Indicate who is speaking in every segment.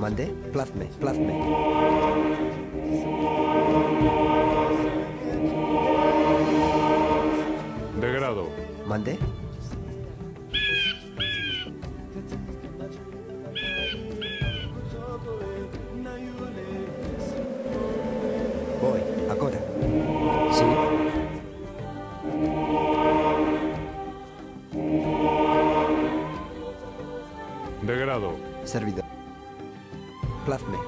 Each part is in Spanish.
Speaker 1: Mande, plazme, plazme.
Speaker 2: De grado.
Speaker 1: Mande. Voy, agora. Sí.
Speaker 2: De grado.
Speaker 1: Servidor. Plazme.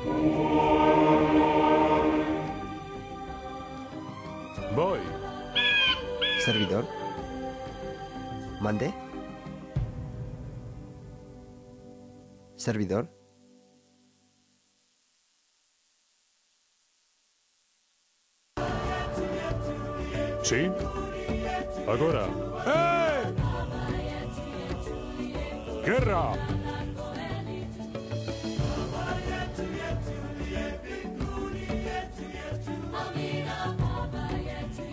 Speaker 2: Voy.
Speaker 1: Servidor. Mande. Servidor.
Speaker 2: Sí. Agora. ¡Eh! ¡Guerra!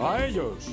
Speaker 2: ¡A ellos!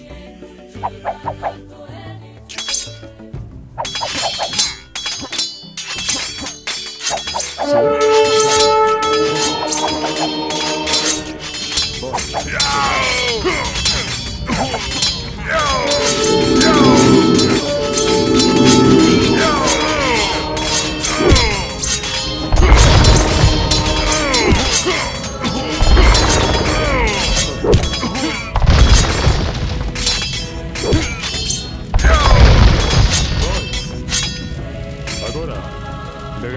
Speaker 1: ahora. De